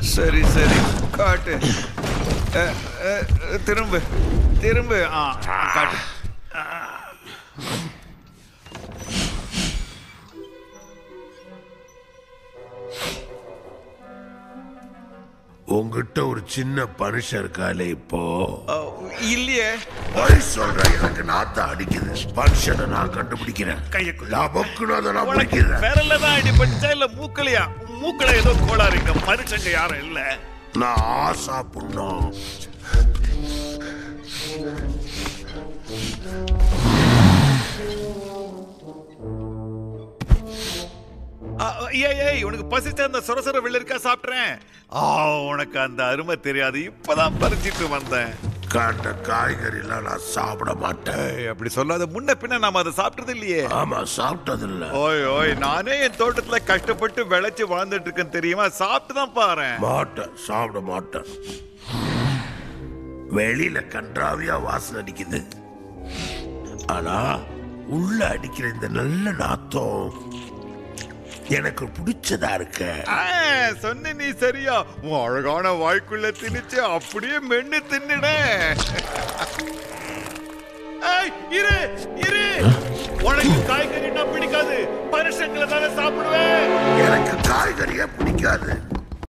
சரி சரி. காட்டு. திரும்ப திரும்ப. ஆ, காட்டு. உங்ககிட்ட ஒரு சின்ன பனிஷன் இருக்காலே இப்போ. இல்லையே. பொய் சொல்ற எனக்கு நாத்த அடிக்குது. பனிஷனை நான் கண்டுபிடிக்கிறேன்? கையக்குள்ள. பொக்குன்னு அதை நான் பிடிக்கிறேன். விரல்ல தான் அடிபட்டுச்சா இல்ல மூக்கலையா? மூக்கல ஏதோ கோளாறு இங்க மனுஷங்க யாரும் இல்ல. நான் ஆசா புண்ணோம் ஏய் ஏய் உனக்கு பசிச்ச அந்த சொர சொர வெள்ளரிக்கா சாப்பிட்றேன். ஆ உனக்கு அந்த அருமை தெரியாது. இப்பதான் பறிச்சிட்டு வந்தேன். கண்ட காய்கறிலாம் நான் சாப்பிட மாட்டேன். அப்படி சொல்லாத. முன்ன பின்ன நாம அதை சாப்பிட்டது இல்லையே. ஆமா சாப்பிட்டதில்ல. ஓய் ஓய் நானே என் தோட்டத்துல கஷ்டப்பட்டு விளைச்சு வாழ்ந்துட்டு இருக்கேன் தெரியுமா? சாப்பிட்டு தான் பாரு மாட்டேன் சாப்பிட மாட்டேன். வெளியில கன்றாவியா வாசனை அடிக்குது. ஆனா உள்ள அடிக்கிற இந்த நல்ல நாத்தம். எனக்கு பிடிச்சதா இருக்கு. சொன்ன நீ சரியா. உன் அழகான வாய்க்குள்ள திணிச்சு அப்படியே மென்னு தின்னுட. இரு இரு. உனக்கு காய்கறினா பிடிக்காது. பரிசங்களை தானே சாப்பிடுவேன். எனக்கு காய்கறியே பிடிக்காது.